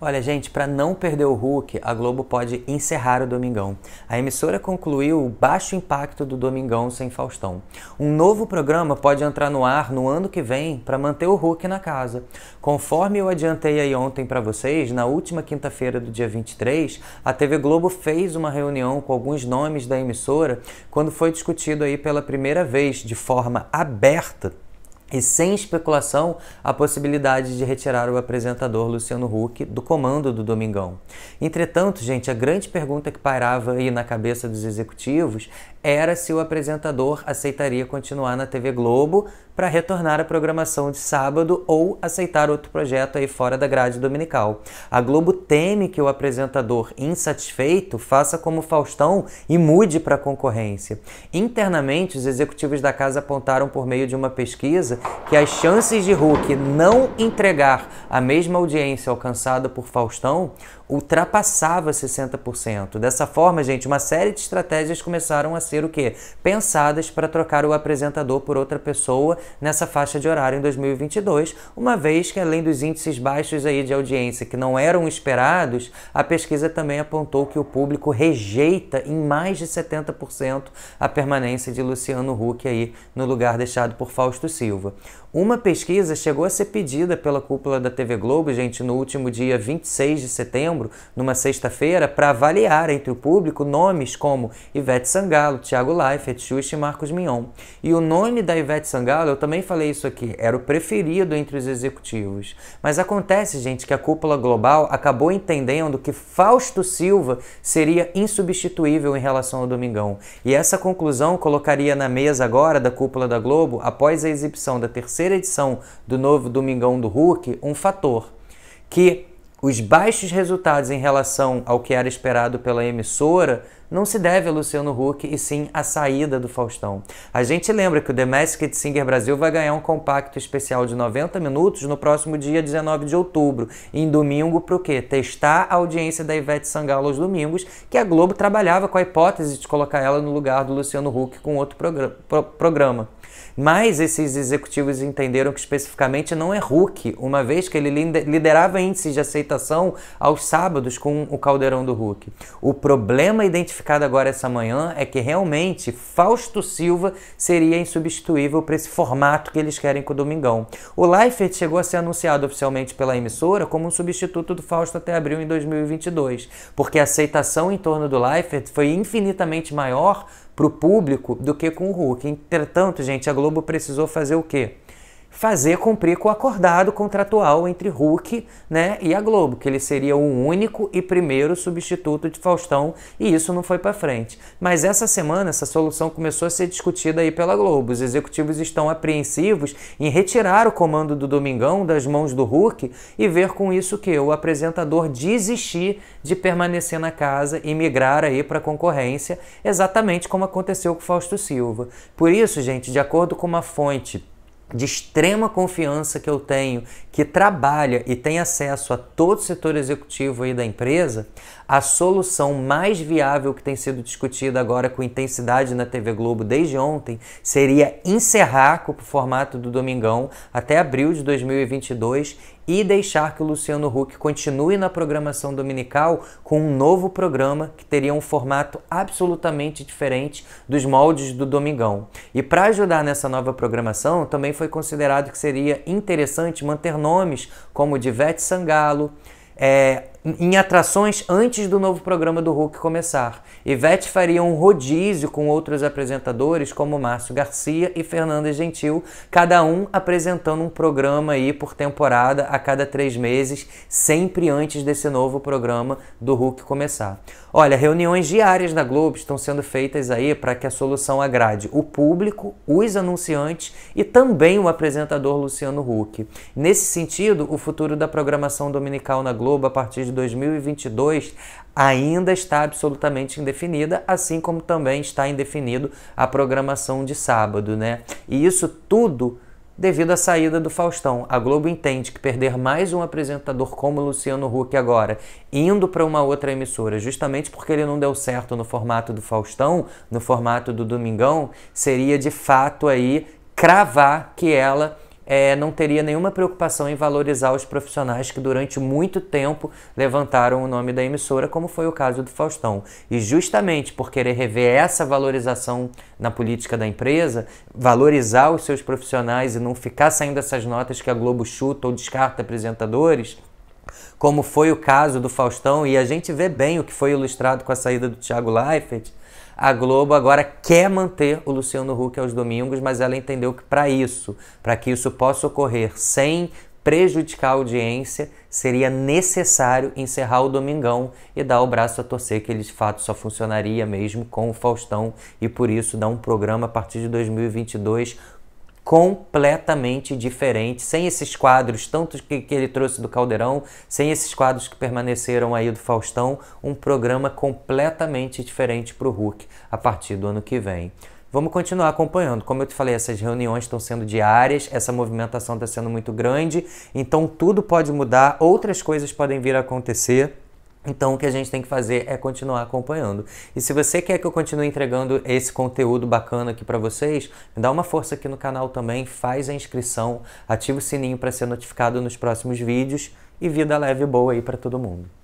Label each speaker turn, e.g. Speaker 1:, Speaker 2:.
Speaker 1: Olha, gente, para não perder o Hulk, a Globo pode encerrar o Domingão. A emissora concluiu o baixo impacto do Domingão sem Faustão. Um novo programa pode entrar no ar no ano que vem para manter o Hulk na casa. Conforme eu adiantei aí ontem para vocês, na última quinta-feira do dia 23, a TV Globo fez uma reunião com alguns nomes da emissora quando foi discutido aí pela primeira vez de forma aberta e sem especulação a possibilidade de retirar o apresentador Luciano Huck do comando do Domingão. Entretanto, gente, a grande pergunta que pairava aí na cabeça dos executivos era se o apresentador aceitaria continuar na TV Globo para retornar à programação de sábado ou aceitar outro projeto aí fora da grade dominical. A Globo teme que o apresentador insatisfeito faça como Faustão e mude para a concorrência. Internamente, os executivos da casa apontaram por meio de uma pesquisa que as chances de Hulk não entregar a mesma audiência alcançada por Faustão ultrapassava 60%. Dessa forma, gente, uma série de estratégias começaram a ser o quê? Pensadas para trocar o apresentador por outra pessoa nessa faixa de horário em 2022, uma vez que além dos índices baixos aí de audiência que não eram esperados, a pesquisa também apontou que o público rejeita em mais de 70% a permanência de Luciano Huck aí no lugar deixado por Fausto Silva. Uma pesquisa chegou a ser pedida pela cúpula da TV Globo, gente, no último dia 26 de setembro, numa sexta-feira, para avaliar entre o público nomes como Ivete Sangalo, Thiago Leifert, Xuxa e Marcos Mion. E o nome da Ivete Sangalo, também falei isso aqui, era o preferido entre os executivos. Mas acontece, gente, que a cúpula global acabou entendendo que Fausto Silva seria insubstituível em relação ao Domingão. E essa conclusão colocaria na mesa agora da cúpula da Globo, após a exibição da terceira edição do novo Domingão do Hulk um fator que os baixos resultados em relação ao que era esperado pela emissora não se deve a Luciano Huck e sim à saída do Faustão. A gente lembra que o The Masked Singer Brasil vai ganhar um compacto especial de 90 minutos no próximo dia 19 de outubro, em domingo, para o quê? Testar a audiência da Ivete Sangalo aos domingos, que a Globo trabalhava com a hipótese de colocar ela no lugar do Luciano Huck com outro programa. Mas esses executivos entenderam que especificamente não é Hulk, uma vez que ele liderava índices de aceitação aos sábados com o caldeirão do Hulk. O problema identificado agora essa manhã é que realmente Fausto Silva seria insubstituível para esse formato que eles querem com o Domingão. O Leifert chegou a ser anunciado oficialmente pela emissora como um substituto do Fausto até abril em 2022, porque a aceitação em torno do Leifert foi infinitamente maior para o público do que com o Hulk. Entretanto, gente, a Globo precisou fazer o quê? Fazer cumprir com o acordado contratual entre Hulk né, e a Globo, que ele seria o único e primeiro substituto de Faustão, e isso não foi para frente. Mas essa semana essa solução começou a ser discutida aí pela Globo. Os executivos estão apreensivos em retirar o comando do Domingão das mãos do Hulk e ver com isso que o apresentador desistir de permanecer na casa e migrar aí para a concorrência, exatamente como aconteceu com Fausto Silva. Por isso, gente, de acordo com uma fonte de extrema confiança que eu tenho, que trabalha e tem acesso a todo o setor executivo aí da empresa, a solução mais viável que tem sido discutida agora com intensidade na TV Globo desde ontem seria encerrar com o formato do Domingão até abril de 2022 e deixar que o Luciano Huck continue na programação dominical com um novo programa que teria um formato absolutamente diferente dos moldes do Domingão. E para ajudar nessa nova programação, também foi considerado que seria interessante manter nomes como Divete Sangalo, é, em atrações antes do novo programa do Hulk começar. Ivete faria um rodízio com outros apresentadores, como Márcio Garcia e Fernanda Gentil, cada um apresentando um programa aí por temporada a cada três meses, sempre antes desse novo programa do Hulk começar. Olha, reuniões diárias na Globo estão sendo feitas aí para que a solução agrade o público, os anunciantes e também o apresentador Luciano Huck. Nesse sentido, o futuro da programação dominical na Globo a partir de 2022 ainda está absolutamente indefinida, assim como também está indefinido a programação de sábado, né? E isso tudo devido à saída do Faustão. A Globo entende que perder mais um apresentador como Luciano Huck agora, indo para uma outra emissora, justamente porque ele não deu certo no formato do Faustão, no formato do Domingão, seria de fato aí cravar que ela é, não teria nenhuma preocupação em valorizar os profissionais que durante muito tempo levantaram o nome da emissora, como foi o caso do Faustão. E justamente por querer rever essa valorização na política da empresa, valorizar os seus profissionais e não ficar saindo essas notas que a Globo chuta ou descarta apresentadores, como foi o caso do Faustão, e a gente vê bem o que foi ilustrado com a saída do Thiago Leifert, a Globo agora quer manter o Luciano Huck aos domingos, mas ela entendeu que para isso, para que isso possa ocorrer sem prejudicar a audiência, seria necessário encerrar o Domingão e dar o braço a torcer que ele de fato só funcionaria mesmo com o Faustão e por isso dar um programa a partir de 2022 completamente diferente, sem esses quadros, tanto que, que, ele trouxe do Caldeirão, sem esses quadros que permaneceram aí do Faustão, um programa completamente diferente para o Hulk a partir do ano que vem. Vamos continuar acompanhando. Como eu te falei, essas reuniões estão sendo diárias, essa movimentação está sendo muito grande, então tudo pode mudar, outras coisas podem vir a acontecer. Então o que a gente tem que fazer é continuar acompanhando. E se você quer que eu continue entregando esse conteúdo bacana aqui para vocês, me dá uma força aqui no canal também, faz a inscrição, ativa o sininho para ser notificado nos próximos vídeos e vida leve e boa aí para todo mundo.